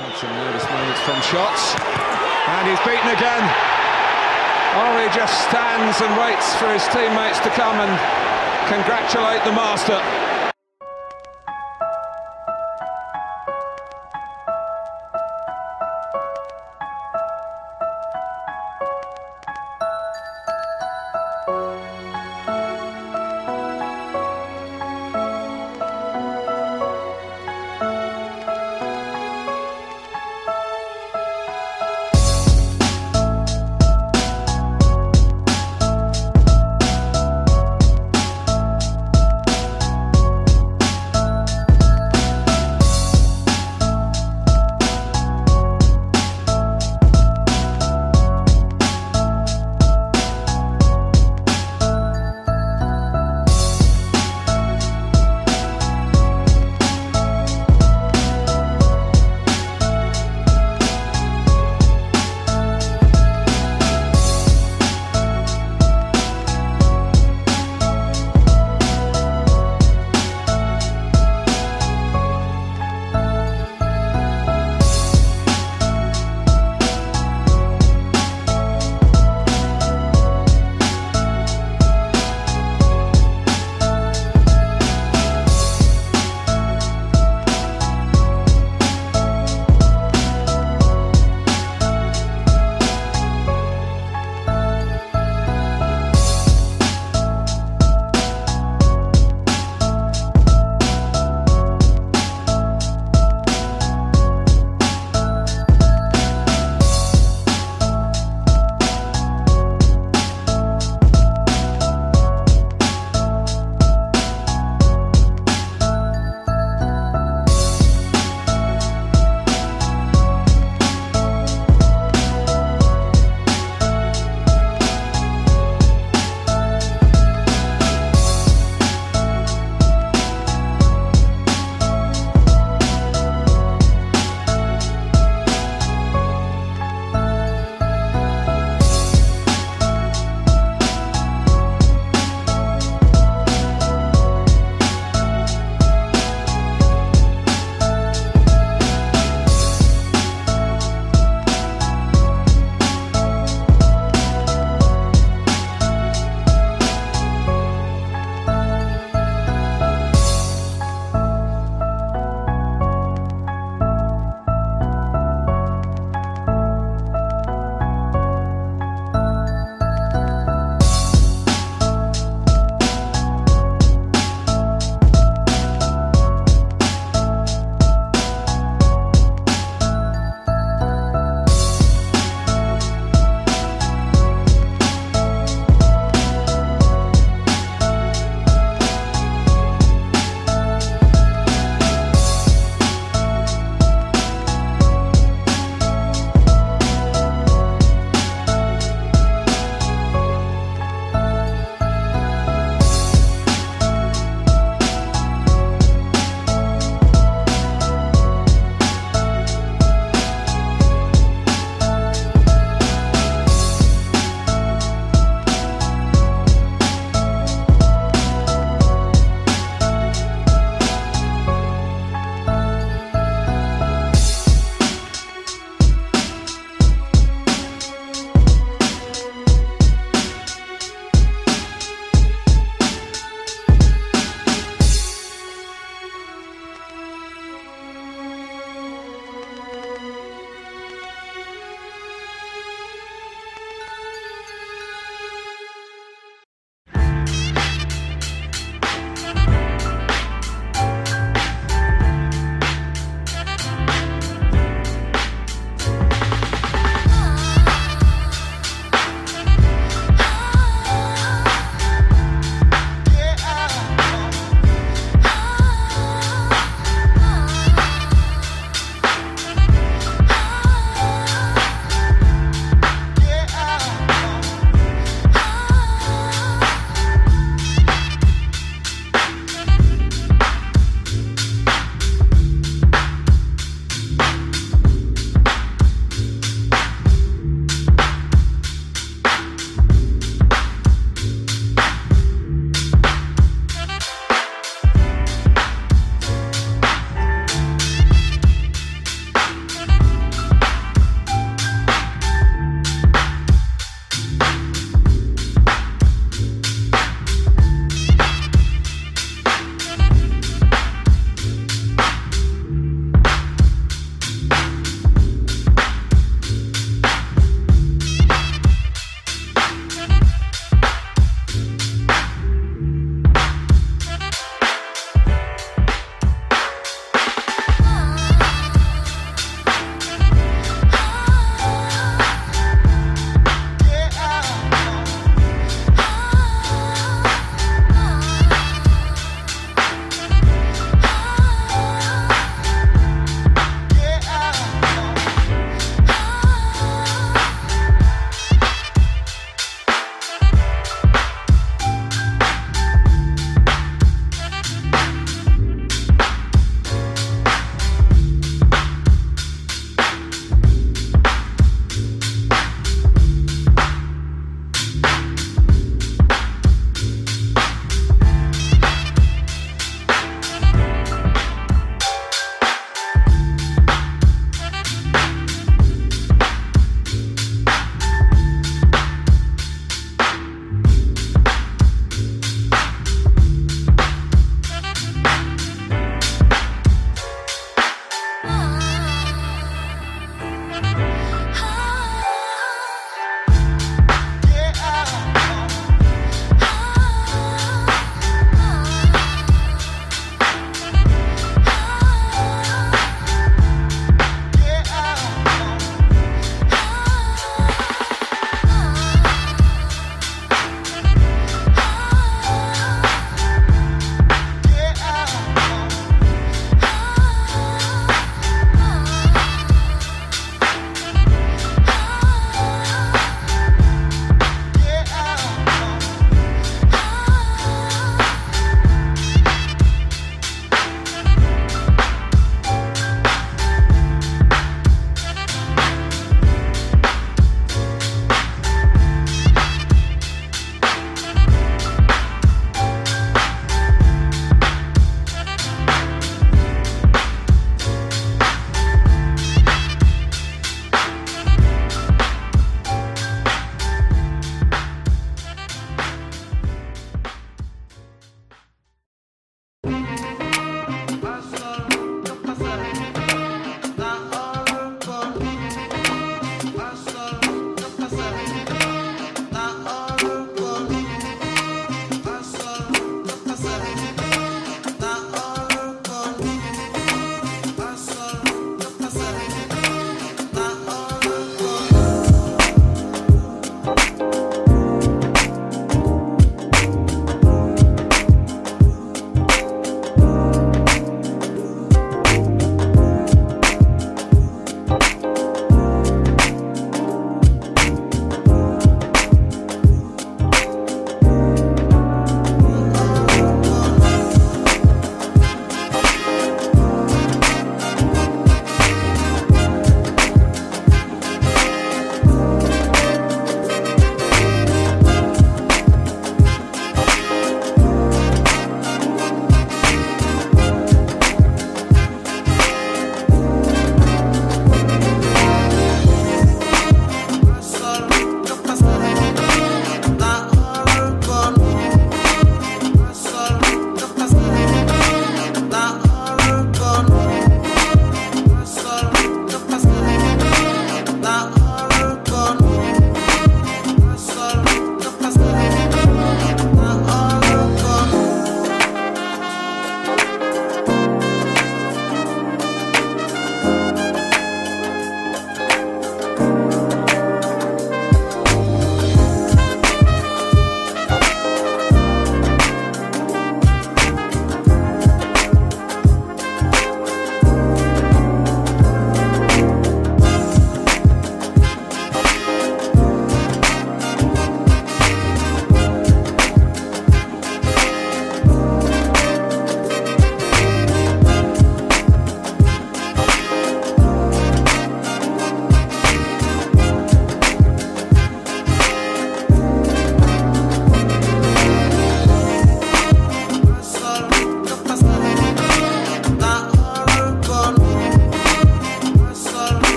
had some nervous moments from shots, and he's beaten again. Henry just stands and waits for his teammates to come and congratulate the master.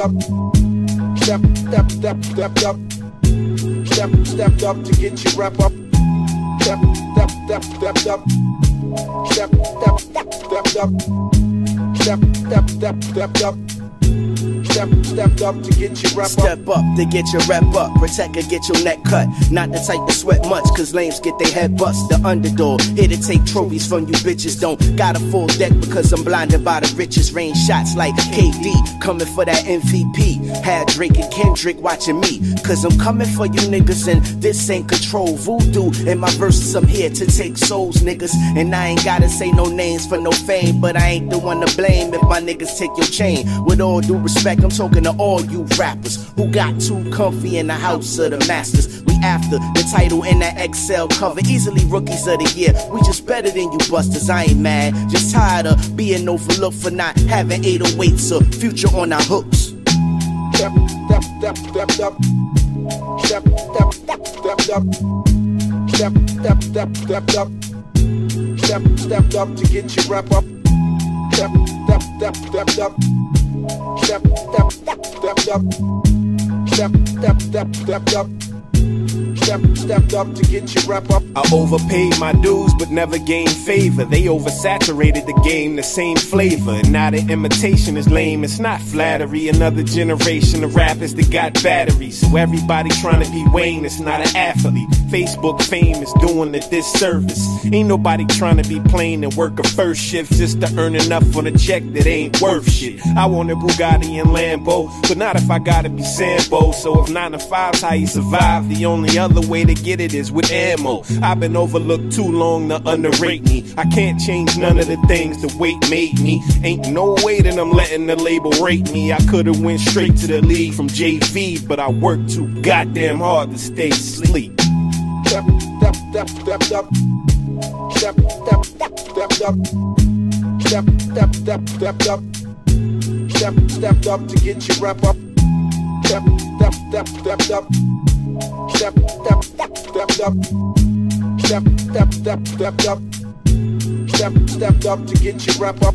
up, step, step, step, stepped up, step, stepped up to get your rep up, step, step, step, stepped up, step, step, step, stepped up, step, step, step, stepped up. Step, up to get your rep Step up to get your rep up. Protect or get your neck cut. Not the type to sweat much, cause lames get their head bust. The underdog, here to take trophies from you bitches. Don't got a full deck because I'm blinded by the riches. Rain shots like KD, coming for that MVP. Had Drake and Kendrick watching me, cause I'm coming for you niggas. And this ain't control voodoo. In my verses, I'm here to take souls, niggas. And I ain't gotta say no names for no fame, but I ain't the one to blame if my niggas take your chain. With all due respect, I'm talking to all you rappers who got too comfy in the house of the masters. We after the title in that Excel cover, easily rookies of the year. We just better than you busters, I ain't mad. Just tired of being overlooked for not having 808s or future on our hooks. Step, step, step, step, step. Step, step, step, step, step. Step, step, step, step, step. Step, step up to get your rep up. Step, step, step, step, step. Step, step, step, step, step. Step, step, step, step, step. Step, step up to get your rep up. I overpaid my dues, but never gained favor. They oversaturated the game, the same flavor. And now the imitation is lame, it's not flattery. Another generation of rappers that got batteries. So everybody trying to be Wayne, it's not an athlete. Facebook fame is doing a disservice. Ain't nobody trying to be plain and work a first shift just to earn enough on a check that ain't worth shit. I want a Bugatti and Lambo, but not if I gotta be Sambo. So if 9 to 5's how you survive, the only other way to get it is with ammo. I've been overlooked too long to underrate me. I can't change none of the things the weight made me. Ain't no way that I'm letting the label rate me. I could've went straight to the league from JV, but I worked too goddamn hard to stay asleep. Step, step, step, step, step. Step, step, step, step, step. Step, step, step, step, step. Step, step up to get your rep up. Step, step, step, step, step step, step, step, step, step, step, step, step, up, step, step up to get your rep up.